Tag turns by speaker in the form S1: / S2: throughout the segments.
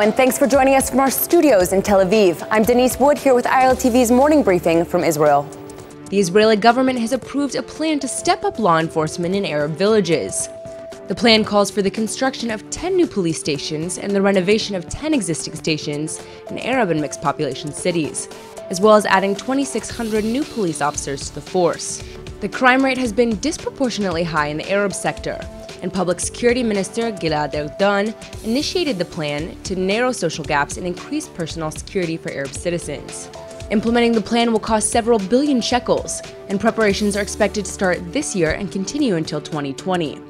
S1: and thanks for joining us from our studios in Tel Aviv. I'm Denise Wood here with ILTV's morning briefing from Israel.
S2: The Israeli government has approved a plan to step up law enforcement in Arab villages. The plan calls for the construction of 10 new police stations and the renovation of 10 existing stations in Arab and mixed population cities, as well as adding 2,600 new police officers to the force. The crime rate has been disproportionately high in the Arab sector, and Public Security Minister Gilad Erdan initiated the plan to narrow social gaps and increase personal security for Arab citizens. Implementing the plan will cost several billion shekels, and preparations are expected to start this year and continue until 2020.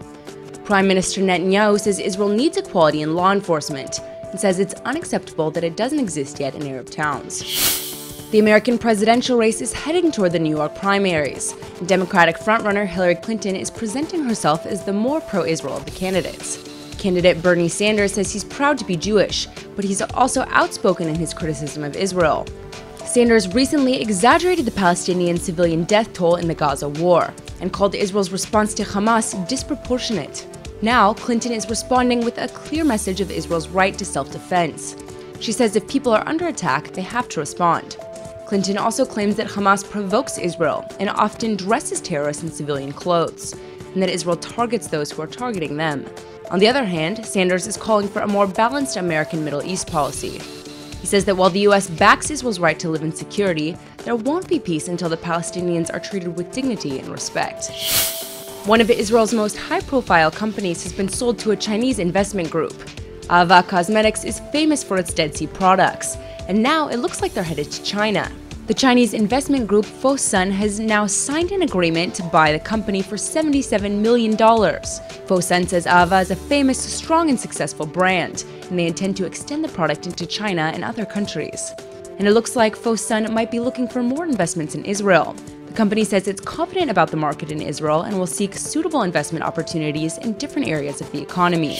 S2: Prime Minister Netanyahu says Israel needs equality in law enforcement and says it's unacceptable that it doesn't exist yet in Arab towns. The American presidential race is heading toward the New York primaries. Democratic frontrunner Hillary Clinton is presenting herself as the more pro Israel of the candidates. Candidate Bernie Sanders says he's proud to be Jewish, but he's also outspoken in his criticism of Israel. Sanders recently exaggerated the Palestinian civilian death toll in the Gaza war and called Israel's response to Hamas disproportionate. Now, Clinton is responding with a clear message of Israel's right to self defense. She says if people are under attack, they have to respond. Clinton also claims that Hamas provokes Israel and often dresses terrorists in civilian clothes, and that Israel targets those who are targeting them. On the other hand, Sanders is calling for a more balanced American Middle East policy. He says that while the U.S. backs Israel's right to live in security, there won't be peace until the Palestinians are treated with dignity and respect. One of Israel's most high profile companies has been sold to a Chinese investment group. Ahava Cosmetics is famous for its Dead Sea products, and now it looks like they're headed to China. The Chinese investment group Fosun has now signed an agreement to buy the company for $77 million. Fosun says Ahava is a famous, strong, and successful brand, and they intend to extend the product into China and other countries. And it looks like Fosun might be looking for more investments in Israel. The company says it's confident about the market in Israel and will seek suitable investment opportunities in different areas of the economy.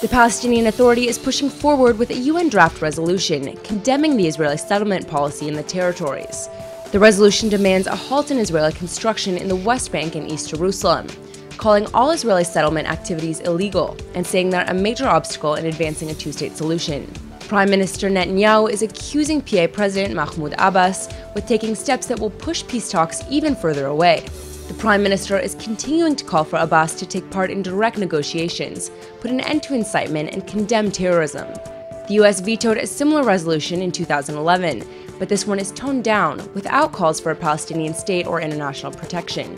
S2: The Palestinian Authority is pushing forward with a UN draft resolution condemning the Israeli settlement policy in the territories. The resolution demands a halt in Israeli construction in the West Bank and East Jerusalem, calling all Israeli settlement activities illegal and saying they're a major obstacle in advancing a two state solution. Prime Minister Netanyahu is accusing PA President Mahmoud Abbas with taking steps that will push peace talks even further away. The Prime Minister is continuing to call for Abbas to take part in direct negotiations, put an end to incitement, and condemn terrorism. The U.S. vetoed a similar resolution in 2011, but this one is toned down without calls for a Palestinian state or international protection.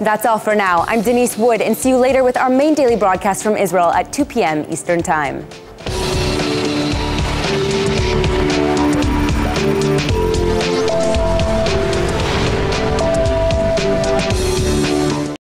S1: That's all for now. I'm Denise Wood, and see you later with our main daily broadcast from Israel at 2 p.m. Eastern Time.